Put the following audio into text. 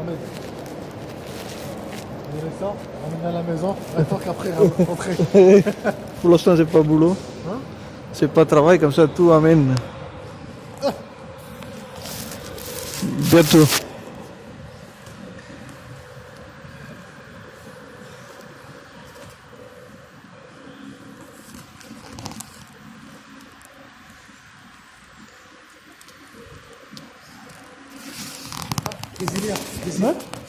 On est ça, on est à la maison, attends qu'après, hein, rentrer. Pour l'instant, c'est pas boulot. Hein c'est pas travail, comme ça, tout amène. Ah Bientôt. Gezili yap. Gezili. Bak.